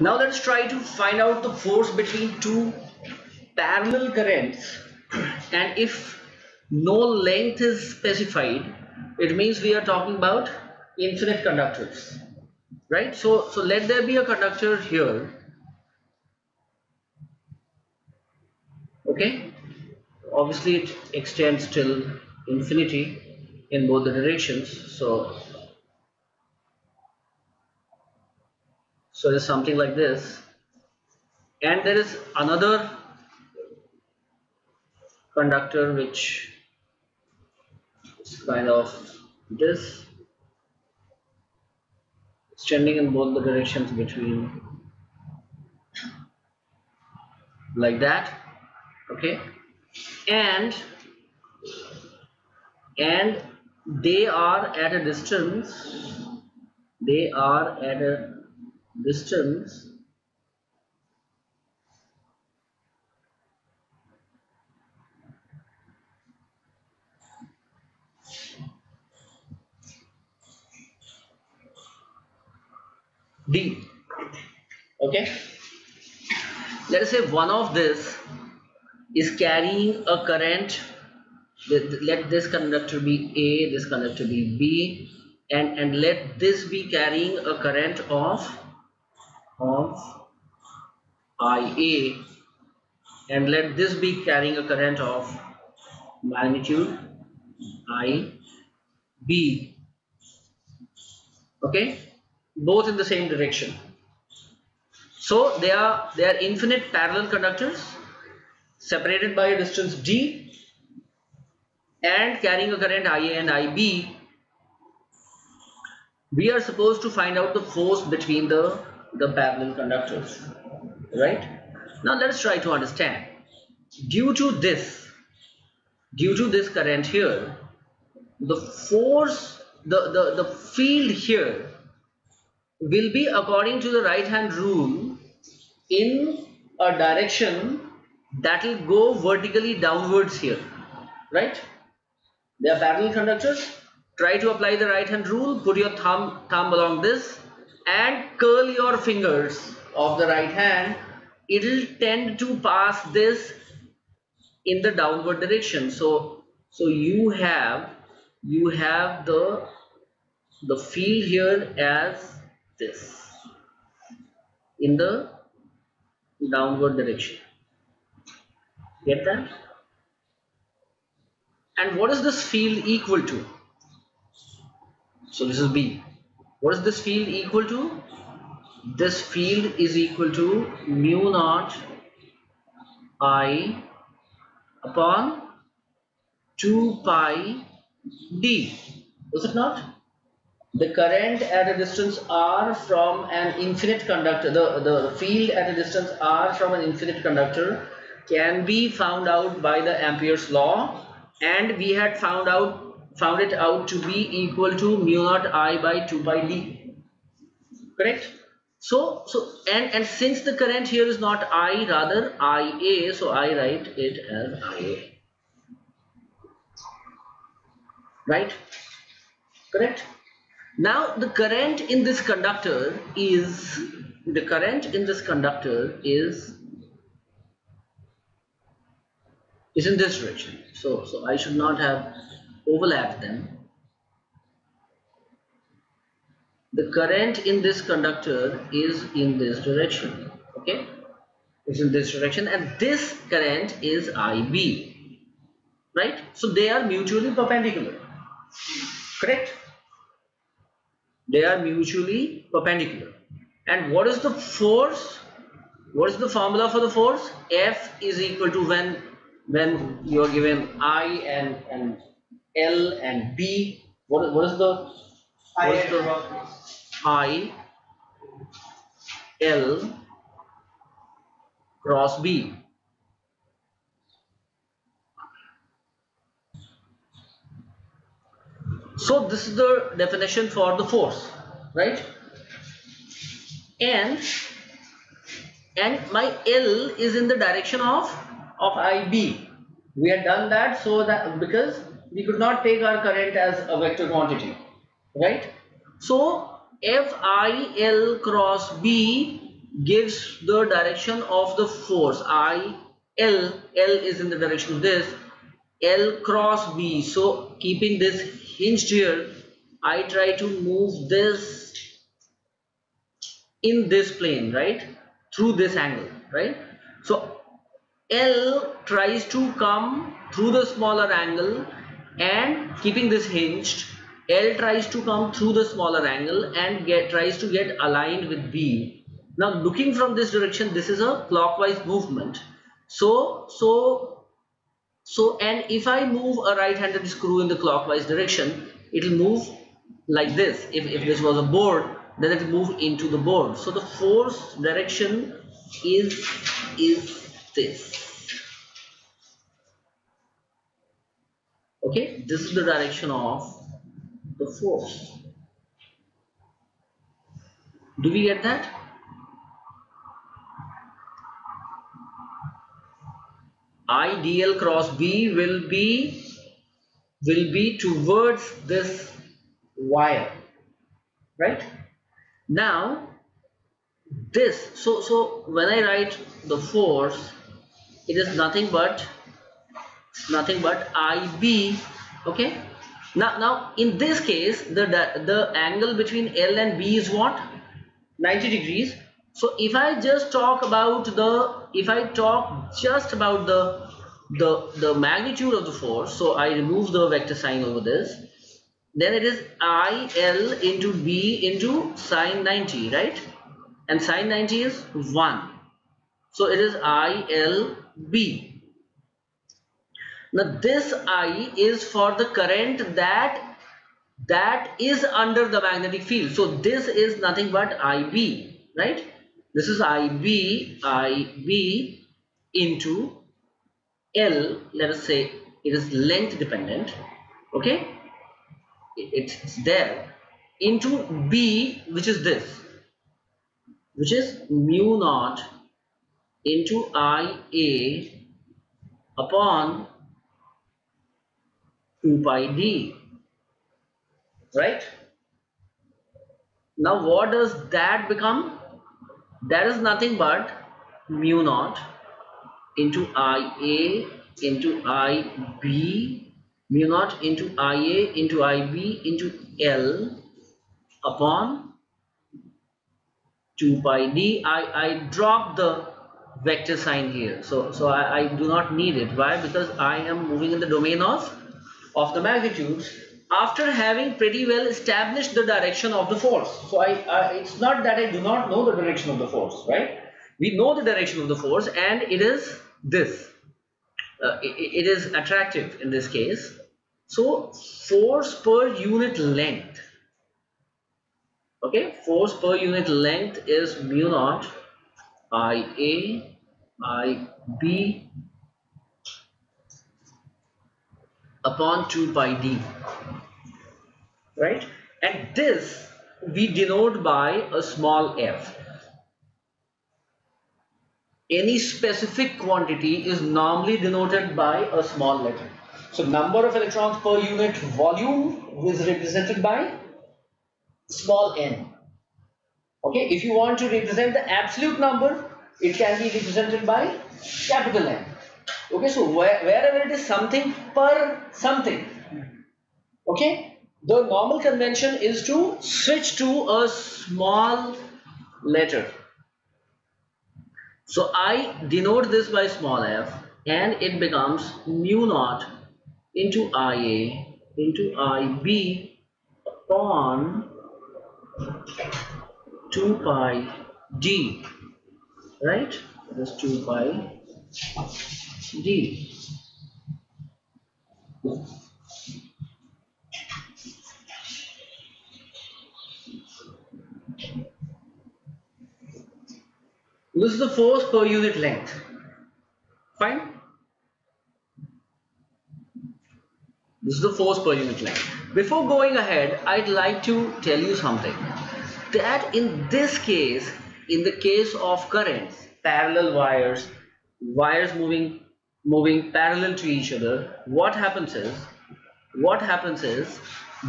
now let's try to find out the force between two parallel currents. And if no length is specified it means we are talking about infinite conductors. Right? So so let there be a conductor here. Okay? Obviously it extends till infinity in both the directions. So so it's something like this. And there is another conductor which is kind of this. Extending in both the directions between like that okay? And and they are at a distance. They are at a distance d. Okay? Let us say one of this is carrying a current let this conductor be a this conductor be b and and let this be carrying a current of of ia and let this be carrying a current of magnitude i b. Okay? Both in the same direction. So they are they are infinite parallel conductors separated by a distance d and carrying a current ia and ib we are supposed to find out the force between the the parallel conductors right? Now let's try to understand. Due to this due to this current here the force the the, the field here will be according to the right hand rule in a direction that will go vertically downwards here right? They are parallel conductors. Try to apply the right hand rule. Put your thumb thumb along this and curl your fingers of the right hand. It will tend to pass this in the downward direction. So so you have you have the the field here as this in the downward direction. Get that? And what is this field equal to? So this is b what is this field equal to? This field is equal to mu naught i upon 2 pi d. Is it not? The current at a distance r from an infinite conductor the the field at a distance r from an infinite conductor can be found out by the ampere's law. And we had found out found it out to be equal to mu naught i by 2 pi d. Correct? So so and and since the current here is not i rather ia so i write it as ia right? Correct? Now the current in this conductor is the current in this conductor is is in this direction. So so i should not have overlapped them. The current in this conductor is in this direction okay? It's in this direction and this current is ib right? So they are mutually perpendicular correct? They are mutually perpendicular. And what is the force? What is the formula for the force? F is equal to when when you are given i and and l and b. What, what is the is the i l cross b? So this is the definition for the force right? And and my L is in the direction of of IB we had done that so that because we could not take our current as a vector quantity right? So FIL cross B gives the direction of the force. I L L is in the direction of this. L cross B. So keeping this hinged here I try to move this in this plane right? Through this angle right? So L tries to come through the smaller angle and keeping this hinged L tries to come through the smaller angle and get tries to get aligned with B. Now looking from this direction this is a clockwise movement. So so so and if I move a right-handed screw in the clockwise direction it will move like this. If, if this was a board then it will move into the board. So the force direction is is this okay this is the direction of the force. Do we get that? I dl cross B will be will be towards this wire right? Now this so so when I write the force it is nothing but nothing but IB okay? Now now in this case the the angle between L and B is what? 90 degrees. So if I just talk about the if I talk just about the the the magnitude of the force so I remove the vector sign over this then it is IL into B into sine 90 right? And sine 90 is 1 so it is ILB now this I is for the current that that is under the magnetic field. So this is nothing but IB, right? This is IB, IB into L, let us say it is length dependent, okay? It's there into B, which is this, which is mu naught into IA upon 2 pi d right? Now what does that become? That is nothing but mu naught into ia into ib mu naught into ia into ib into l upon 2 pi d. I i drop the vector sign here. So so I, I do not need it. Why? Because i am moving in the domain of of the magnitudes after having pretty well established the direction of the force. So I, uh, it's not that I do not know the direction of the force, right? We know the direction of the force and it is this. Uh, it, it is attractive in this case. So force per unit length. Okay, force per unit length is mu naught Ia Ib upon 2 pi d. Right? And this we denote by a small f. Any specific quantity is normally denoted by a small letter. So number of electrons per unit volume is represented by small n. Okay? If you want to represent the absolute number it can be represented by capital N okay so where, wherever it is something per something. Okay? The normal convention is to switch to a small letter. So I denote this by small f and it becomes mu naught into IA into IB upon 2 pi d. Right? This 2 pi D. This is the force per unit length. Fine. This is the force per unit length. Before going ahead, I'd like to tell you something. That in this case, in the case of currents, parallel wires, wires moving moving parallel to each other what happens is what happens is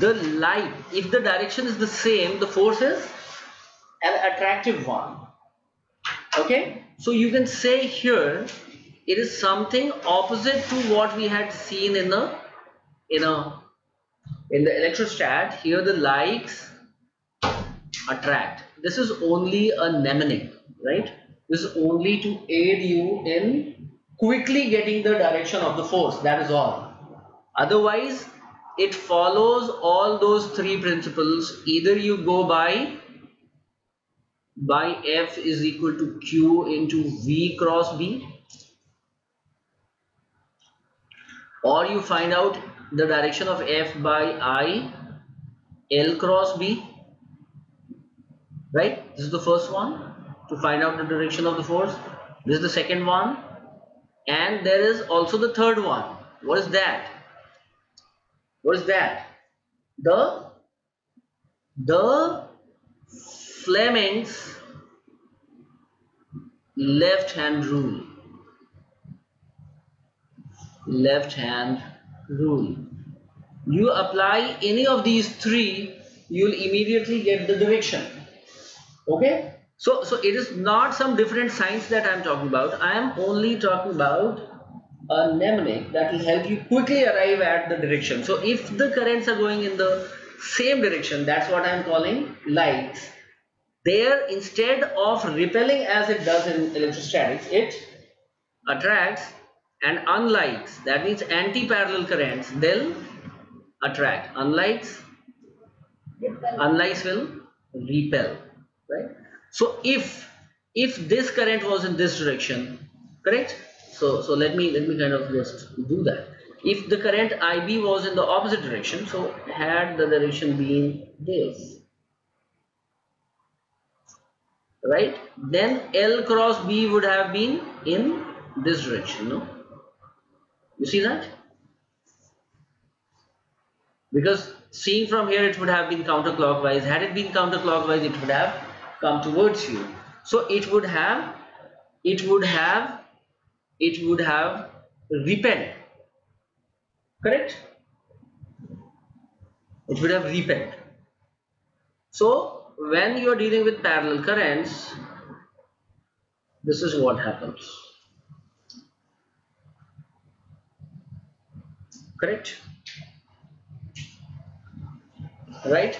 the light if the direction is the same the force is an attractive one. Okay? So you can say here it is something opposite to what we had seen in the in a in the electrostat. Here the likes attract. This is only a mnemonic right? This is only to aid you in quickly getting the direction of the force that is all. Otherwise it follows all those three principles. Either you go by by F is equal to Q into V cross B or you find out the direction of F by I L cross B right? This is the first one to find out the direction of the force. This is the second one and there is also the third one. What is that? What is that? The the Fleming's left hand rule. Left hand rule. You apply any of these three you'll immediately get the direction. Okay so so it is not some different science that i'm talking about. I am only talking about a mnemonic that will help you quickly arrive at the direction. So if the currents are going in the same direction that's what i'm calling lights. There instead of repelling as it does in electrostatics it attracts and unlikes that means anti-parallel currents they'll attract. Unlikes unlikes will repel right so if if this current was in this direction correct so so let me let me kind of just do that if the current ib was in the opposite direction so had the direction been this right then l cross b would have been in this direction no you see that? Because seeing from here it would have been counterclockwise. Had it been counterclockwise it would have come towards you. So it would have, it would have, it would have repelled. Correct? It would have repelled. So when you are dealing with parallel currents, this is what happens. correct right